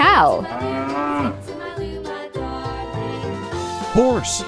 Cow. Horse.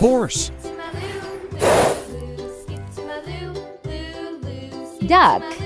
Horse. Duck.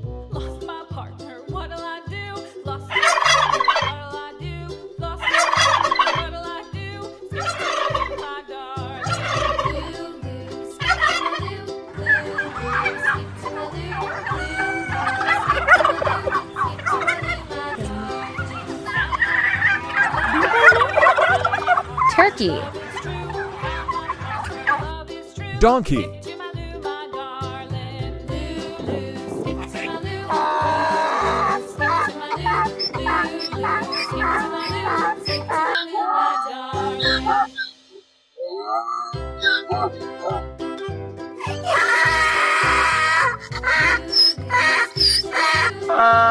Donkey. Donkey. Uh...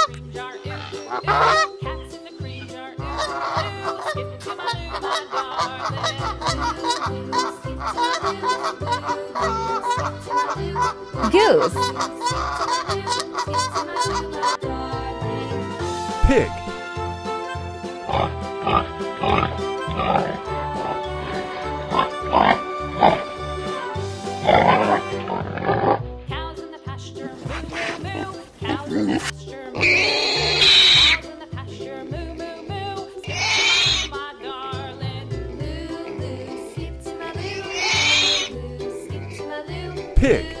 Goose. Pig. Pig.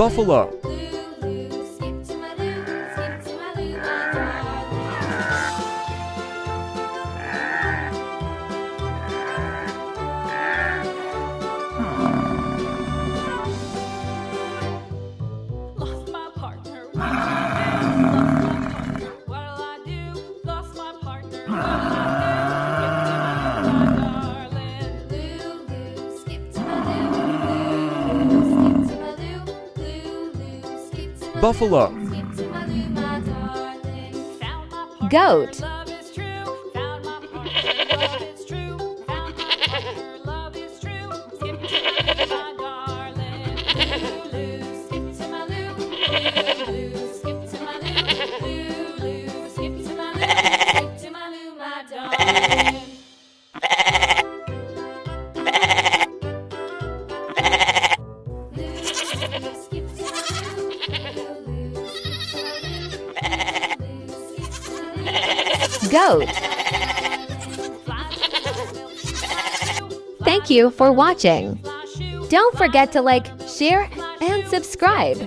Buffalo. Buffalo. Goat. go! Thank you for watching. Don't forget to like, share, and subscribe.